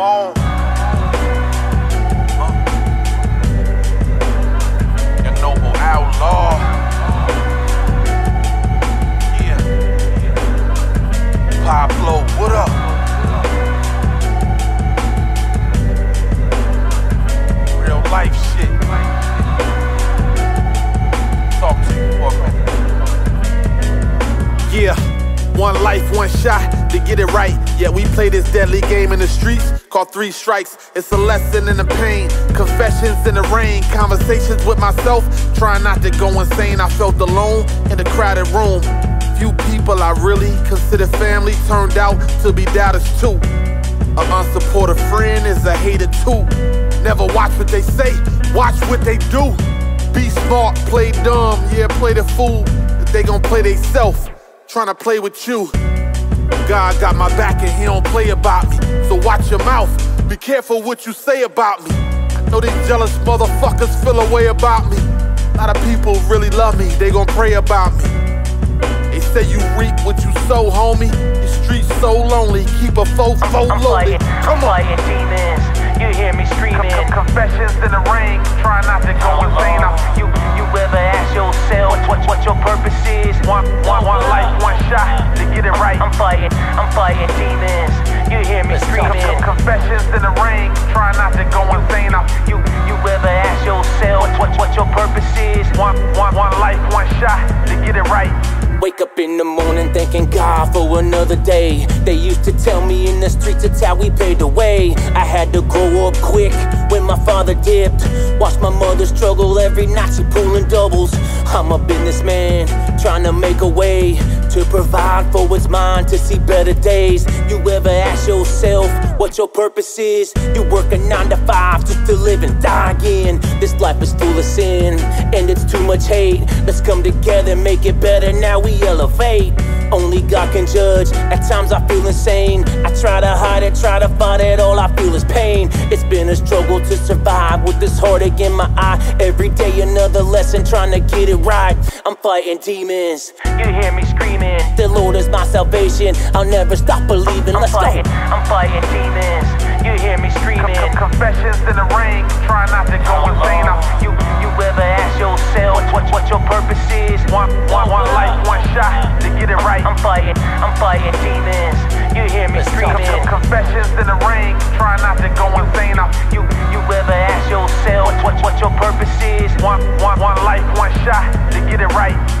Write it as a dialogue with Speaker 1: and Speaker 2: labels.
Speaker 1: On.
Speaker 2: One life, one shot to get it right. Yeah, we play this deadly game in the streets called three strikes. It's a lesson in the pain, confessions in the rain, conversations with myself, trying not to go insane. I felt alone in a crowded room. Few people I really consider family turned out to be doubters too. A unsupportive friend is a hater too. Never watch what they say, watch what they do. Be smart, play dumb, yeah, play the fool. They gon' play they self, tryna play with you. God got my back and he don't play about me. So watch your mouth, be careful what you say about me. I know these jealous motherfuckers feel a way about me. A lot of people really love me, they gon' pray about me. They say you reap what you sow, homie. The streets so lonely, keep a foe foe
Speaker 3: I'm
Speaker 2: lonely.
Speaker 3: fighting, I'm fighting demons. You hear me screaming.
Speaker 1: Confessions in the rain, try
Speaker 3: fighting, I'm fighting demons. You hear me screaming.
Speaker 1: Confessions in the ring, try not to go insane. I-
Speaker 3: You, you ever ask yourself what, what your purpose is?
Speaker 1: One, one, one life, one shot to get it right.
Speaker 3: Wake up in the morning thanking God for another day. They used to tell me in the streets it's how we paid the way. I had to grow up quick when my father dipped. Watch my mother struggle every night, she pulling doubles. I'm a businessman trying to make a way to provide for what's mine to see better days. You ever ask yourself what your purpose is? You work a nine to five just to live and die again. This life is full of sin and it's too much hate. Let's come together, make it better. Now we elevate. Only God can judge. At times I feel insane. I try to hide it, try to fight it. All I feel is pain. It's struggle to survive with this heartache in my eye. Every day another lesson, trying to get it right. I'm fighting demons. You hear me screaming. The Lord is my salvation. I'll never stop believing. Let's go. I'm fighting demons. You hear me screaming.
Speaker 1: Confessions in the rain, try not to go insane. I-
Speaker 3: You, you ever ask yourself what, what your purpose is?
Speaker 1: One, one, one life, one shot to get it right.
Speaker 3: I'm fighting, I'm fighting
Speaker 1: just in the rain. Try not to go insane.
Speaker 3: You, you ever ask yourself what, what your purpose is?
Speaker 1: One, one, one life, one shot to get it right.